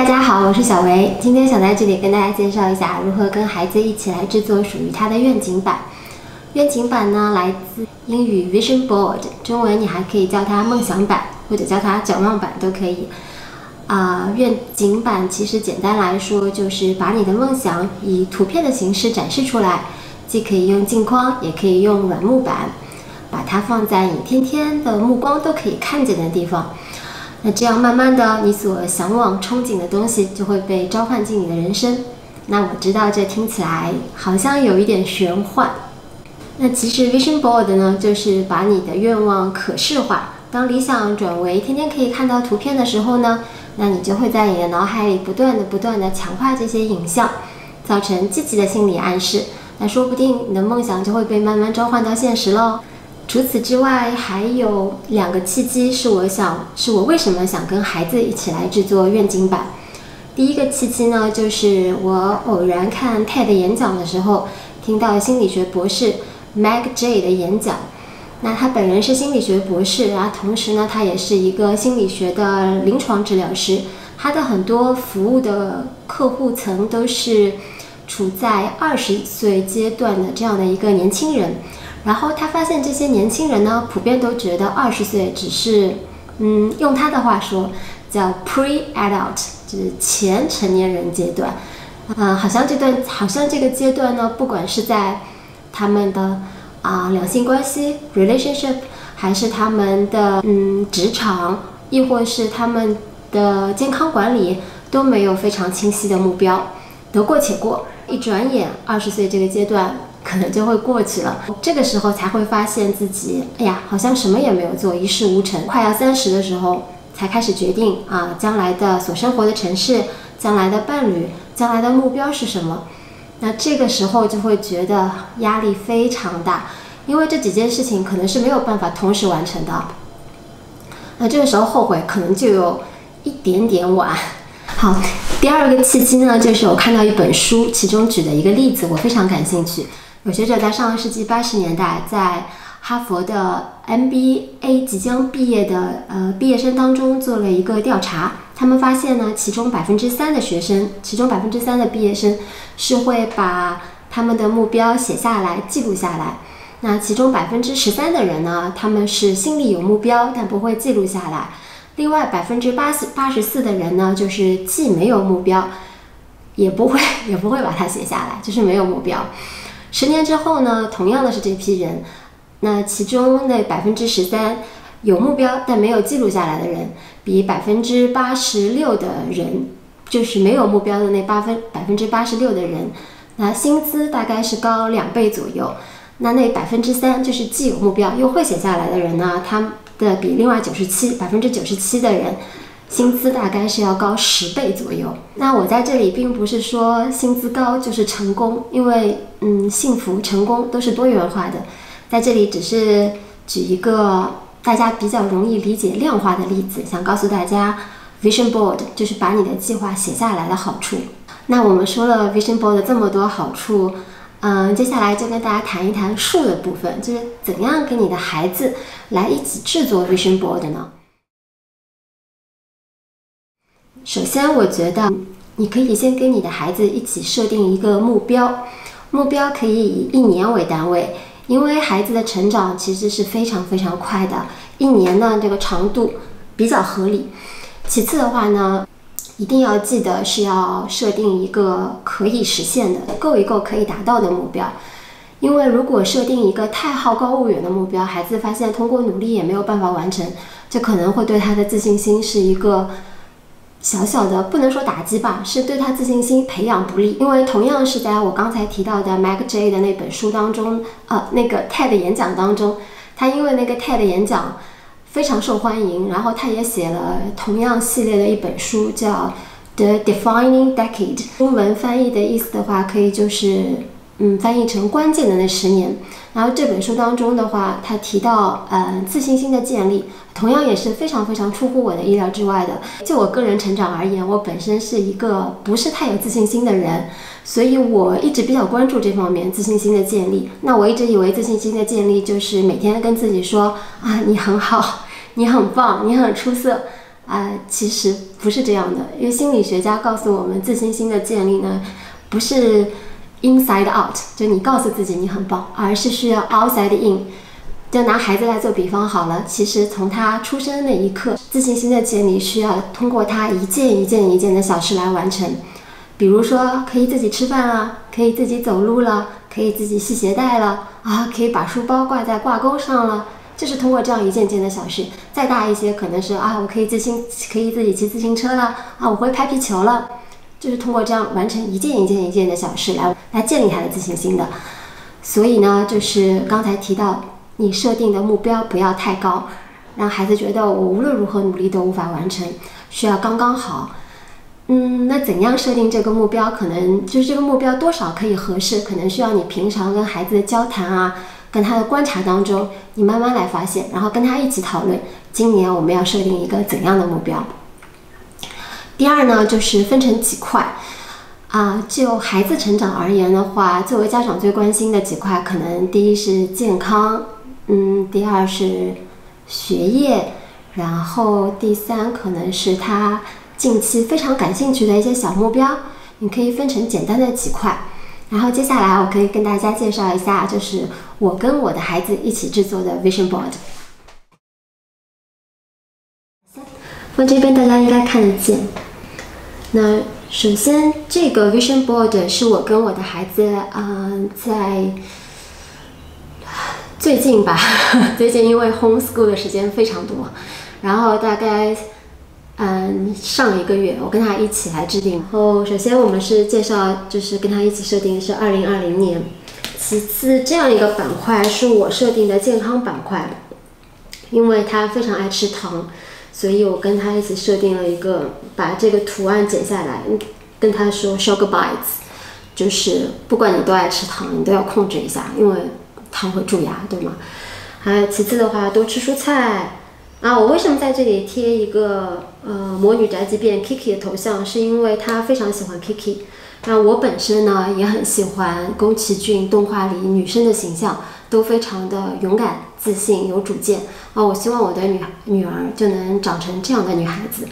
大家好，我是小维。今天想在这里跟大家介绍一下如何跟孩子一起来制作属于他的愿景板。愿景板呢，来自英语 Vision Board，中文你还可以叫它梦想板，或者叫它展望板都可以。啊，愿景板其实简单来说就是把你的梦想以图片的形式展示出来，既可以用镜框，也可以用软木板，把它放在你天天的目光都可以看见的地方。那这样慢慢的，你所向往、憧憬的东西就会被召唤进你的人生。那我知道这听起来好像有一点玄幻。那其实 Vision Board 呢，就是把你的愿望可视化。当理想转为天天可以看到图片的时候呢，那你就会在你的脑海里不断的、不断的强化这些影像，造成积极的心理暗示。那说不定你的梦想就会被慢慢召唤到现实喽。除此之外，还有两个契机是我想，是我为什么想跟孩子一起来制作愿景板。第一个契机呢，就是我偶然看 TED 演讲的时候，听到心理学博士 Meg J 的演讲。那他本人是心理学博士，然后同时呢，他也是一个心理学的临床治疗师。他的很多服务的客户层都是处在二十岁阶段的这样的一个年轻人。然后他发现这些年轻人呢，普遍都觉得二十岁只是，嗯，用他的话说叫 pre-adult，就是前成年人阶段。嗯，好像这段，好像这个阶段呢，不管是在他们的啊两性关系 relationship，还是他们的嗯职场，亦或是他们的健康管理，都没有非常清晰的目标，得过且过。一转眼，二十岁这个阶段。可能就会过去了，这个时候才会发现自己，哎呀，好像什么也没有做，一事无成。快要三十的时候，才开始决定啊，将来的所生活的城市，将来的伴侣，将来的目标是什么？那这个时候就会觉得压力非常大，因为这几件事情可能是没有办法同时完成的。那这个时候后悔可能就有一点点晚。好，第二个契机呢，就是我看到一本书，其中举的一个例子，我非常感兴趣。有学者在上个世纪八十年代，在哈佛的 MBA 即将毕业的呃毕业生当中做了一个调查，他们发现呢，其中百分之三的学生，其中百分之三的毕业生是会把他们的目标写下来记录下来。那其中百分之十三的人呢，他们是心里有目标，但不会记录下来。另外百分之八十八十四的人呢，就是既没有目标，也不会 也不会把它写下来，就是没有目标。十年之后呢，同样的是这批人，那其中那百分之十三有目标但没有记录下来的人，比百分之八十六的人，就是没有目标的那八分百分之八十六的人，那薪资大概是高两倍左右。那那百分之三就是既有目标又会写下来的人呢，他的比另外九十七百分之九十七的人。薪资大概是要高十倍左右。那我在这里并不是说薪资高就是成功，因为嗯，幸福、成功都是多元化的。在这里只是举一个大家比较容易理解、量化的例子，想告诉大家，Vision Board 就是把你的计划写下来的好处。那我们说了 Vision Board 这么多好处，嗯，接下来就跟大家谈一谈术的部分，就是怎样跟你的孩子来一起制作 Vision Board 呢？首先，我觉得你可以先跟你的孩子一起设定一个目标，目标可以以一年为单位，因为孩子的成长其实是非常非常快的，一年呢这个长度比较合理。其次的话呢，一定要记得是要设定一个可以实现的、够一够可以达到的目标，因为如果设定一个太好高骛远的目标，孩子发现通过努力也没有办法完成，这可能会对他的自信心是一个。小小的不能说打击吧，是对他自信心培养不利。因为同样是在我刚才提到的 Mac J 的那本书当中，呃，那个 TED 演讲当中，他因为那个 TED 演讲非常受欢迎，然后他也写了同样系列的一本书，叫 The Defining Decade。中文翻译的意思的话，可以就是。嗯，翻译成关键的那十年。然后这本书当中的话，他提到，呃，自信心的建立，同样也是非常非常出乎我的意料之外的。就我个人成长而言，我本身是一个不是太有自信心的人，所以我一直比较关注这方面自信心的建立。那我一直以为自信心的建立就是每天跟自己说啊，你很好，你很棒，你很出色。啊，其实不是这样的。因为心理学家告诉我们，自信心的建立呢，不是 inside out，就你告诉自己你很棒，而是需要 outside in。就拿孩子来做比方好了，其实从他出生那一刻，自信心的建立需要通过他一件一件一件的小事来完成。比如说，可以自己吃饭了，可以自己走路了，可以自己系鞋带了啊，可以把书包挂在挂钩上了。就是通过这样一件件的小事，再大一些，可能是啊，我可以自行可以自己骑自行车了啊，我会拍皮球了。就是通过这样完成一件一件一件的小事来来建立他的自信心的。所以呢，就是刚才提到。你设定的目标不要太高，让孩子觉得我无论如何努力都无法完成，需要刚刚好。嗯，那怎样设定这个目标？可能就是这个目标多少可以合适，可能需要你平常跟孩子的交谈啊，跟他的观察当中，你慢慢来发现，然后跟他一起讨论。今年我们要设定一个怎样的目标？第二呢，就是分成几块。啊，就孩子成长而言的话，作为家长最关心的几块，可能第一是健康。嗯，第二是学业，然后第三可能是他近期非常感兴趣的一些小目标，你可以分成简单的几块。然后接下来我可以跟大家介绍一下，就是我跟我的孩子一起制作的 vision board。放这边大家应该看得见。那首先这个 vision board 是我跟我的孩子，嗯，在。最近吧，最近因为 homeschool 的时间非常多，然后大概嗯上一个月我跟他一起来制定。然后首先我们是介绍，就是跟他一起设定是二零二零年。其次这样一个板块是我设定的健康板块，因为他非常爱吃糖，所以我跟他一起设定了一个把这个图案剪下来，跟他说 sugar bites，就是不管你多爱吃糖，你都要控制一下，因为。糖会蛀牙，对吗？还有其次的话，多吃蔬菜啊。我为什么在这里贴一个呃魔女宅急便 Kiki 的头像？是因为她非常喜欢 Kiki。那我本身呢也很喜欢宫崎骏动画里女生的形象，都非常的勇敢、自信、有主见啊。我希望我的女女儿就能长成这样的女孩子。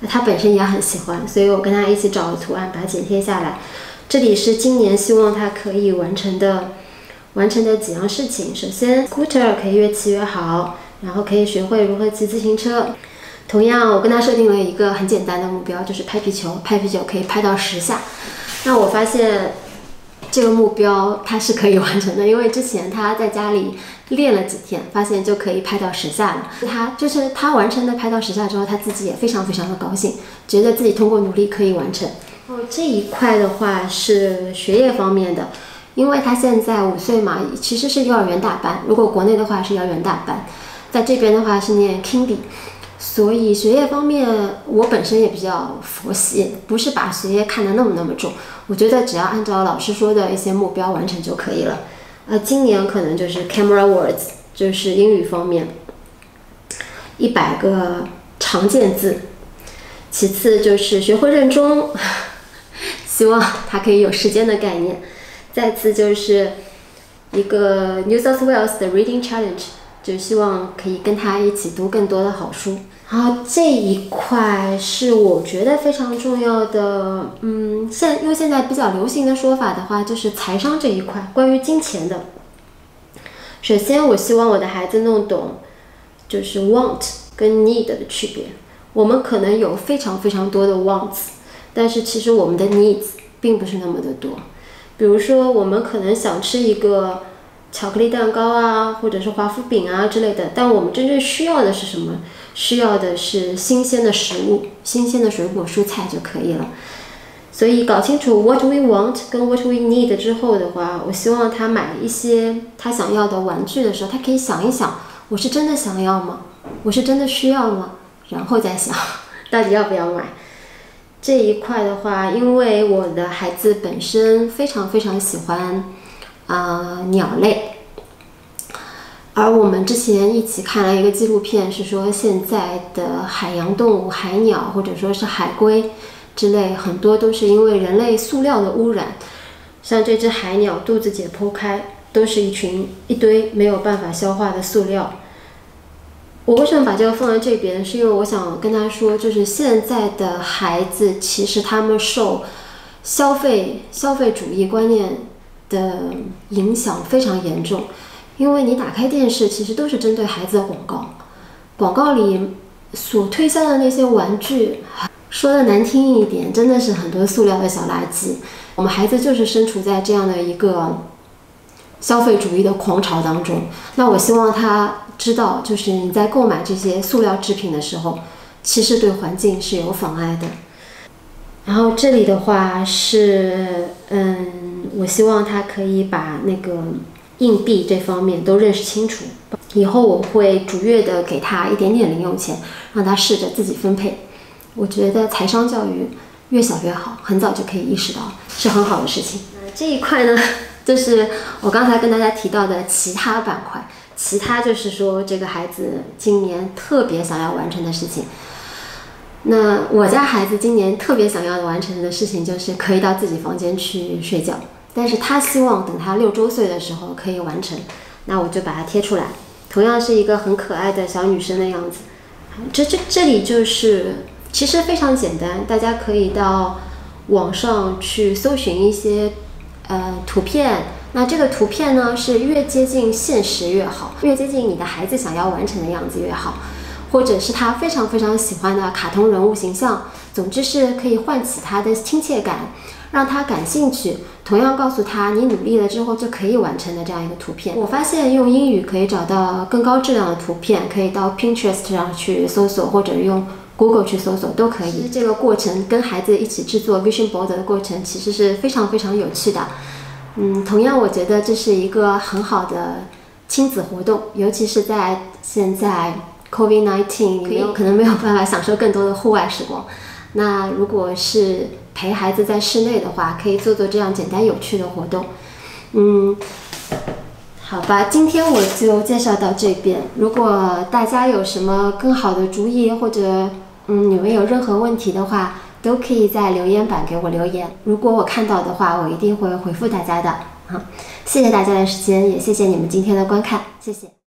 那她本身也很喜欢，所以我跟她一起找了图案，把它剪贴下来。这里是今年希望她可以完成的。完成的几样事情，首先，scooter 可以越骑越好，然后可以学会如何骑自行车。同样，我跟她设定了一个很简单的目标，就是拍皮球，拍皮球可以拍到十下。那我发现这个目标他是可以完成的，因为之前他在家里练了几天，发现就可以拍到十下了。他就是他完成的拍到十下之后，他自己也非常非常的高兴，觉得自己通过努力可以完成。哦，这一块的话是学业方面的。因为他现在五岁嘛，其实是幼儿园大班。如果国内的话是幼儿园大班，在这边的话是念 Kindy，所以学业方面我本身也比较佛系，不是把学业看得那么那么重。我觉得只要按照老师说的一些目标完成就可以了。呃，今年可能就是 Camera Words，就是英语方面一百个常见字。其次就是学会认钟，希望他可以有时间的概念。再次就是一个 New South Wales 的 Reading Challenge，就希望可以跟他一起读更多的好书。然后这一块是我觉得非常重要的，嗯，现用现在比较流行的说法的话，就是财商这一块，关于金钱的。首先，我希望我的孩子弄懂就是 want 跟 need 的区别。我们可能有非常非常多的 wants，但是其实我们的 needs 并不是那么的多。比如说，我们可能想吃一个巧克力蛋糕啊，或者是华夫饼啊之类的，但我们真正需要的是什么？需要的是新鲜的食物、新鲜的水果、蔬菜就可以了。所以搞清楚 what we want 跟 what we need 之后的话，我希望他买一些他想要的玩具的时候，他可以想一想：我是真的想要吗？我是真的需要吗？然后再想到底要不要买。这一块的话，因为我的孩子本身非常非常喜欢啊鸟类，而我们之前一起看了一个纪录片，是说现在的海洋动物、海鸟或者说是海龟之类，很多都是因为人类塑料的污染。像这只海鸟肚子解剖开，都是一群一堆没有办法消化的塑料。我为什么把这个放在这边？是因为我想跟他说，就是现在的孩子其实他们受消费消费主义观念的影响非常严重，因为你打开电视，其实都是针对孩子的广告，广告里所推销的那些玩具，说的难听一点，真的是很多塑料的小垃圾。我们孩子就是身处在这样的一个消费主义的狂潮当中，那我希望他。知道，就是你在购买这些塑料制品的时候，其实对环境是有妨碍的。然后这里的话是，嗯，我希望他可以把那个硬币这方面都认识清楚。以后我会逐月的给他一点点零用钱，让他试着自己分配。我觉得财商教育越小越好，很早就可以意识到是很好的事情。那这一块呢，就是我刚才跟大家提到的其他板块。其他就是说，这个孩子今年特别想要完成的事情。那我家孩子今年特别想要完成的事情，就是可以到自己房间去睡觉。但是他希望等他六周岁的时候可以完成，那我就把它贴出来。同样是一个很可爱的小女生的样子。这这这里就是其实非常简单，大家可以到网上去搜寻一些呃图片。那这个图片呢，是越接近现实越好，越接近你的孩子想要完成的样子越好，或者是他非常非常喜欢的卡通人物形象，总之是可以唤起他的亲切感，让他感兴趣。同样告诉他你努力了之后就可以完成的这样一个图片。我发现用英语可以找到更高质量的图片，可以到 Pinterest 上去搜索，或者用 Google 去搜索都可以。这个过程跟孩子一起制作 Vision Board 的过程，其实是非常非常有趣的。嗯，同样，我觉得这是一个很好的亲子活动，尤其是在现在 COVID-19，你有可能没有办法享受更多的户外时光。那如果是陪孩子在室内的话，可以做做这样简单有趣的活动。嗯，好吧，今天我就介绍到这边。如果大家有什么更好的主意，或者嗯，你们有任何问题的话。都可以在留言板给我留言，如果我看到的话，我一定会回复大家的。好，谢谢大家的时间，也谢谢你们今天的观看，谢谢。